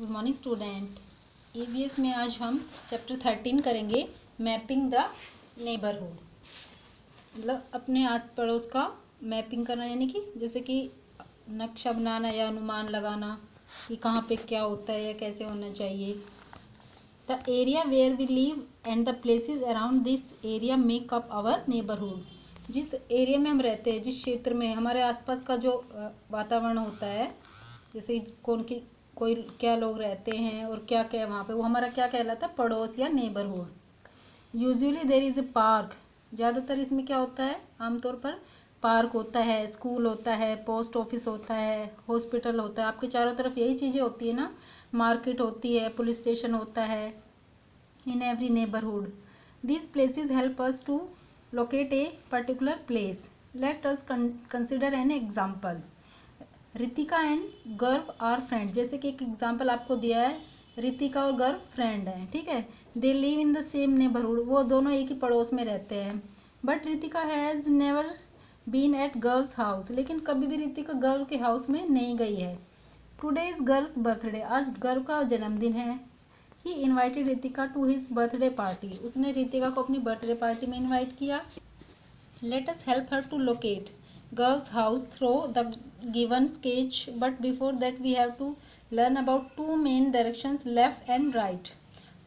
Good morning student. EVS में आज हम चैप्टर थर्टीन करेंगे मैपिंग द नेबरहुड मतलब अपने आस पड़ोस का मैपिंग करना, यानी कि जैसे कि नक्शा बनाना या अनुमान लगाना कि कहाँ पे क्या होता है या कैसे होना चाहिए। The area where we live and the places around this area make up our neighbourhood जिस एरिया में हम रहते हैं, जिस क्षेत्र में हमारे आसपास का जो वातावरण होता है, जैसे कौन की कोई, क्या लोग रहते हैं और क्या क्या वहाँ पे, वो हमारा क्या कहलाता है? पड़ोस या neighbourhood usually there is a park ज़्यादातर इसमें क्या होता है? आमतौर पर पार्क होता है स्कूल होता है पोस्ट ऑफ़िस होता है हॉस्पिटल होता है। आपके चारों तरफ़ यही चीज़ें होती है ना? मार्केट होती है पुलिस स्टेशन होता है in every neighbourhood this places help us to locate a particular place let us consider an example Ritika and Garv are friend जैसे कि एक एग्ज़ाम्पल आपको दिया है, रितिका और गर्व फ्रेंड है, ठीक है? They live in the same neighbourhood वो दोनों एक ही पड़ोस में रहते हैं. But Ritika has never been at Garv's house लेकिन कभी भी रितिका गर्व के हाउस में नहीं गई है. टुडे इज़ गर्ल्स बर्थडे आज गर्व का जन्मदिन है. He invited Ritika to his birthday party उसने रितिका को अपनी बर्थडे पार्टी में इन्वाइट किया. Let us help her to locate Garv's house through the given sketch, but before that we have to learn about two main directions, left and right.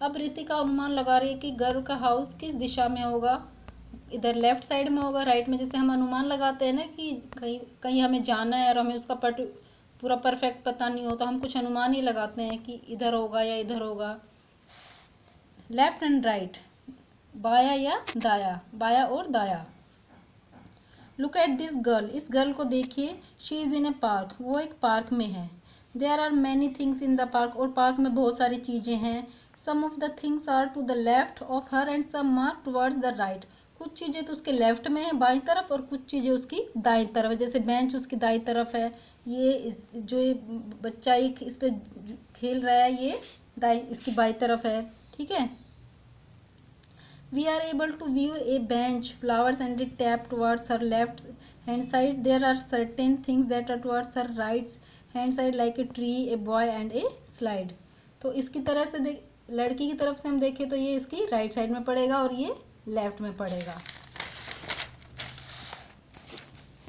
अब रितिका अनुमान लगा रही है कि गर्व का हाउस किस दिशा में होगा? इधर लेफ़्ट साइड में होगा राइट में? जैसे हम अनुमान लगाते हैं ना कि कहीं कहीं हमें जाना है और हमें उसका पट, पूरा परफेक्ट पता नहीं हो तो हम कुछ अनुमान ही लगाते हैं कि इधर होगा या इधर होगा। लेफ़्ट एंड राइट बाया या दाया? बाया और दाया। लुक एट दिस गर्ल इस गर्ल को देखिए. She is in a park वो एक पार्क में है. There are many things in the park और पार्क में बहुत सारी चीज़ें हैं. Some of the things are to the left of her and some are towards the right कुछ चीज़ें तो उसके लेफ़्ट में है, बाई तरफ़ और कुछ चीज़ें उसकी दाई तरफ़ है. जैसे बेंच उसकी दाई तरफ़ है. ये इस, जो ये बच्चा एक इस पर खेल रहा है, ये दाई, इसकी बाई तरफ़ है. ठीक है? We are able to view a bench flowers and a tap towards her left hand side there are certain things that are towards her right hand side like a tree a boy and a slide तो इसकी तरह से देख लड़की की तरफ़ से हम देखें तो ये इसकी राइट साइड में पड़ेगा और ये लेफ़्ट में पड़ेगा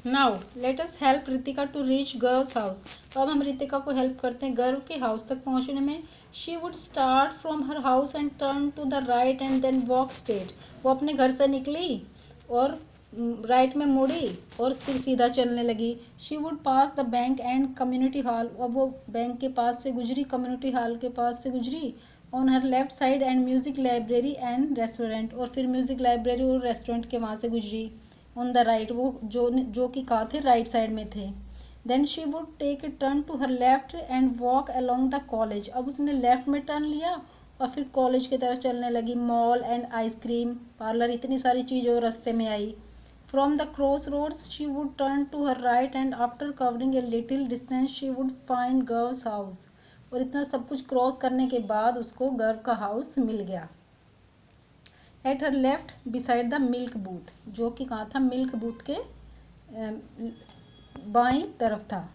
now let us help Ritika to reach Garv's house तो अब हम रितिका को हेल्प करते हैं गर्व के हाउस तक पहुँचने में she would start from her house and turn to the right and then walk straight वो अपने घर से निकली और राइट में मुड़ी और फिर सीधा चलने लगी। She would pass the bank and community hall अब वो बैंक के पास से गुजरी कम्युनिटी हॉल के पास से गुजरी। On her left side and music library and restaurant और फिर म्यूज़िक लाइब्रेरी और रेस्टोरेंट के वहाँ से गुजरी। ऑन द राइट वो जो जो कि कहा थे राइट साइड में थे। Then she would take a turn to her left and walk along the college अब उसने लेफ़्ट में टर्न लिया और फिर कॉलेज की तरफ़ चलने लगी। मॉल एंड आइसक्रीम पार्लर इतनी सारी चीज़ें रस्ते में आई। From the cross roads she would turn to her right and after covering a little distance she would find Garv's house और इतना सब कुछ क्रॉस करने के बाद उसको गर्व का हाउस मिल गया। At her left beside the milk booth जो कि कहाँ था? मिल्क बूथ के बाई तरफ़ था।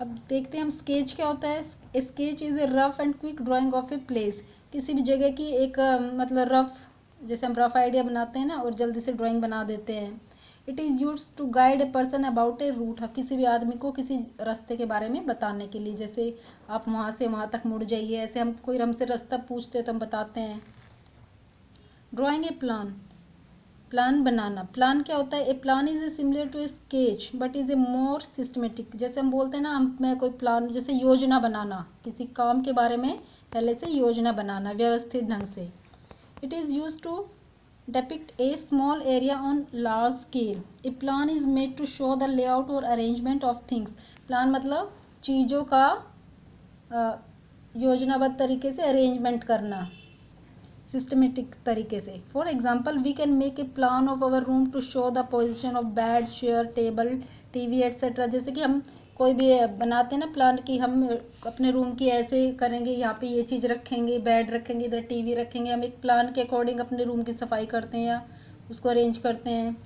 अब देखते हैं हम स्केच क्या होता है। Sketch is a rough and quick drawing of a place किसी भी जगह की एक मतलब रफ जैसे हम रफ आइडिया बनाते हैं ना और जल्दी से ड्राइंग बना देते हैं। It is use to guide a person about a route किसी भी आदमी को किसी रास्ते के बारे में बताने के लिए। जैसे आप वहाँ से वहाँ तक मुड़ जाइए, ऐसे हम कोई हमसे रास्ता पूछते हैं तो हम बताते हैं। ड्राइंग ए प्लान प्लान बनाना। प्लान क्या होता है? A plan is a similar to a sketch but is a more systematic जैसे हम बोलते हैं ना, हम मैं कोई प्लान जैसे योजना बनाना। किसी काम के बारे में पहले से योजना बनाना, व्यवस्थित ढंग से। It is use to depict a small area on large scale a plan is made to show the layout और अरेंजमेंट ऑफ़ थिंग्स प्लान मतलब चीज़ों का योजनाबद्ध तरीके से अरेंजमेंट करना। सिस्टमेटिक तरीके से। For example we can make a plan of our room to show the position of bed chair table T V etcetera जैसे कि हम कोई भी बनाते हैं ना प्लान कि हम अपने रूम की ऐसे करेंगे, यहाँ पे ये चीज़ रखेंगे बेड रखेंगे, इधर टीवी रखेंगे। हम एक प्लान के अकॉर्डिंग अपने रूम की सफ़ाई करते हैं या उसको अरेंज करते हैं।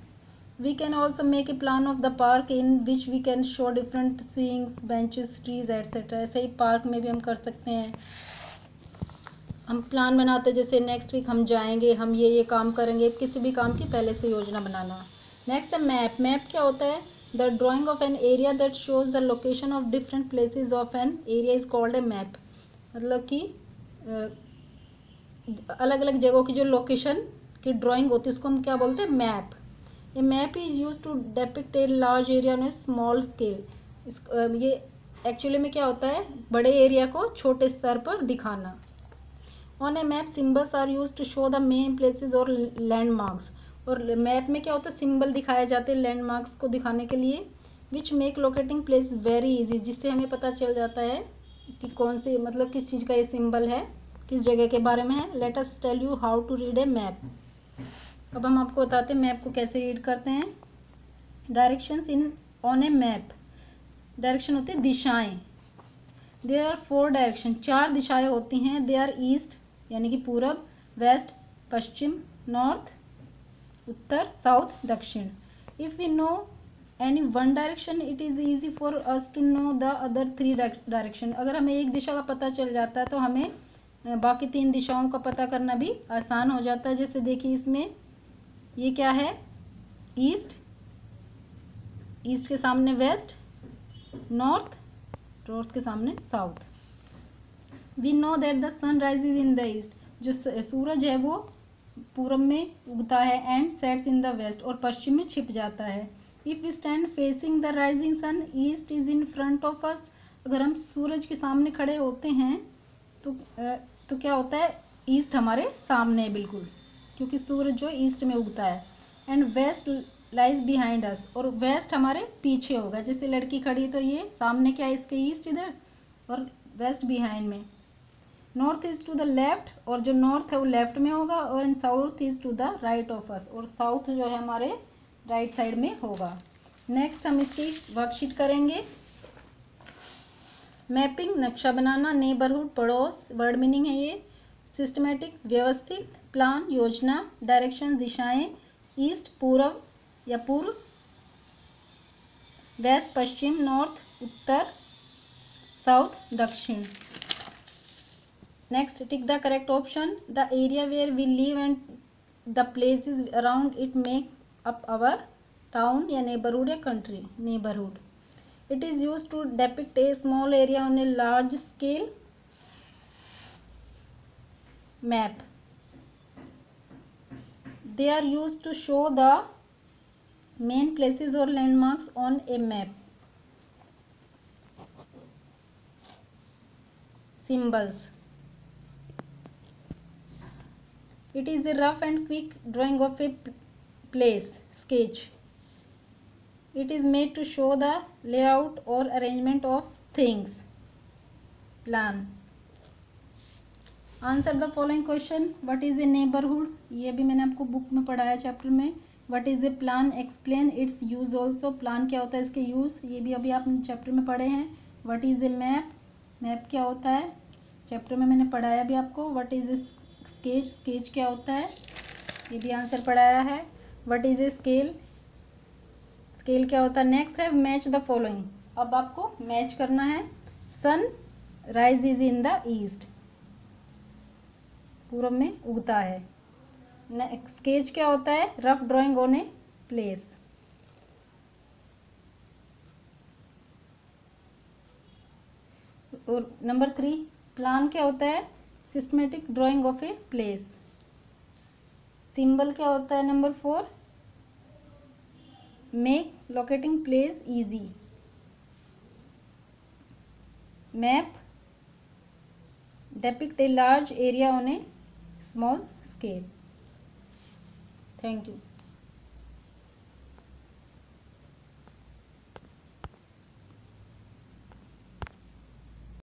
We can also make a plan of the park in which we can show different swings benches trees etcetera ऐसे ही पार्क में भी हम कर सकते हैं। हम प्लान बनाते जैसे नेक्स्ट वीक हम जाएँगे, हम ये ये काम करेंगे, किसी भी काम की पहले से योजना बनाना। नेक्स्ट है मैप मैप क्या होता है? The drawing of an area that shows the location of different places of an area is called a map मतलब कि अलग अलग जगहों की जो लोकेशन की ड्राइंग होती है, उसको हम क्या बोलते हैं? Map a map is use to depict a large area on a small scale इस ये एक्चुअली में क्या होता है? बड़े एरिया को छोटे स्तर पर दिखाना। On a map symbols are use to show the main places और लैंडमार्क्स और मैप में क्या होता है? सिम्बल दिखाए जाते हैं लैंडमार्क्स को दिखाने के लिए which make locating place very easy जिससे हमें पता चल जाता है कि कौन सी मतलब किस चीज़ का ये सिम्बल है, किस जगह के बारे में है। Let us tell you how to read a map अब हम आपको बताते हैं मैप को कैसे रीड करते हैं। Directions in on a map direction होती है दिशाएँ। देर आर फोर डायरेक्शन चार दिशाएँ होती हैं। दे आर ईस्ट यानी कि पूरब, वेस्ट, पश्चिम, नॉर्थ, उत्तर, साउथ, दक्षिण। If we know any one direction it is easy for us to know the other three direction अगर हमें एक दिशा का पता चल जाता है तो हमें बाकी तीन दिशाओं का पता करना भी आसान हो जाता। है जैसे देखिए इसमें, ये क्या है? ईस्ट ईस्ट के सामने वेस्ट नॉर्थ नॉर्थ के सामने south we know that the sun rises in the east जो सूरज है वो पूर्व में उगता है and sets in the west और पश्चिम में छिप जाता है। If we stand facing the rising sun east is in front of us अगर हम सूरज के सामने खड़े होते हैं तो तो क्या होता है? ईस्ट हमारे सामने है बिल्कुल, क्योंकि सूरज जो ईस्ट में उगता है। And west lies behind us और वेस्ट हमारे पीछे होगा। जैसे लड़की खड़ी तो ये सामने क्या है? इसके ईस्ट इधर और वेस्ट बिहाइंड में। North is to the left और जो नॉर्थ है वो लेफ़्ट में होगा और in south is to the right of us और साउथ जो है हमारे राइट साइड में होगा। नेक्स्ट हम इसकी वर्कशीट करेंगे। मैपिंग नक्शा बनाना नेबरहुड पड़ोस वर्ड मीनिंग है ये। सिस्टमेटिक व्यवस्थित प्लान योजना डायरेक्शन दिशाएँ ईस्ट पूर्व या पूर्व वेस्ट पश्चिम नॉर्थ उत्तर साउथ दक्षिण। Next tick the correct option. The area where we live and the places around it make up our town या neighborhood या country neighborhood. It is used to depict a small area on a large scale map. They are used to show the main places or landmarks on a map. Symbols It is a rough and quick drawing of a place, sketch. It is made to show the layout or arrangement of things. Plan. Answer the following question what is a neighbourhood ये भी मैंने आपको book में पढ़ाया chapter में. What is a plan explain its use also plan क्या होता है इसके यूज़ ये भी अभी आपने चैप्टर में पढ़े हैं. What is a map map क्या होता है? चैप्टर में मैंने पढ़ाया भी आपको. व्हाट इज़ स्केच स्केच क्या होता है? ये भी आंसर पढ़ाया है। What is a scale scale क्या होता है? नेक्स्ट है मैच द फॉलोइंग अब आपको मैच करना है। Sunrise is in the east पूर्व में उगता है। स्केच क्या होता है? Rough drawing on a place और नंबर थ्री प्लान क्या होता है? Systematic drawing of a place symbol क्या होता है number four make locating place easy map depict a large area on a small scale thank you